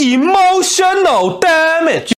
emotional damage.